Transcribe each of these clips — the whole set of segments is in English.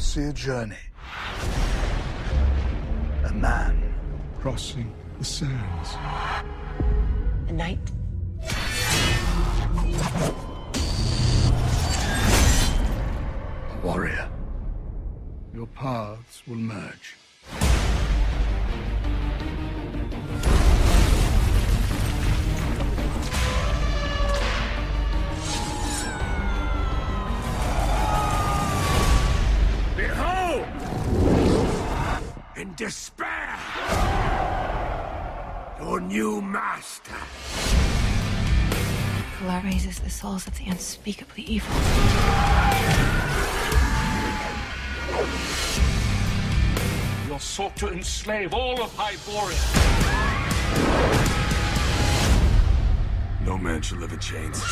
see a journey. A man crossing the sands. A knight. A warrior. Your paths will merge. In despair! Your new master! Kula raises the souls of the unspeakably evil. You're sought to enslave all of Hyboria. No man should live in chains.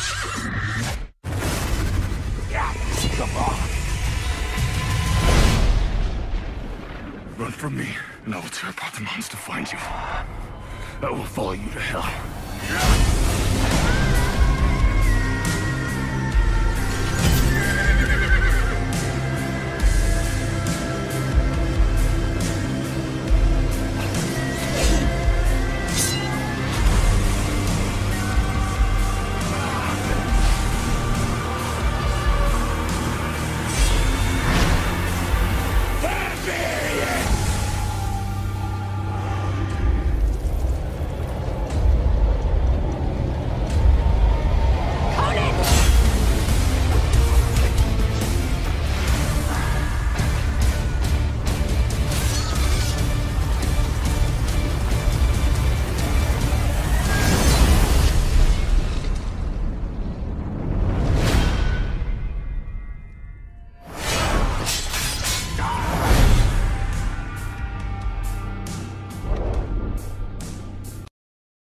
Run from me, and I will tear apart the monster to find you. I will follow you to hell.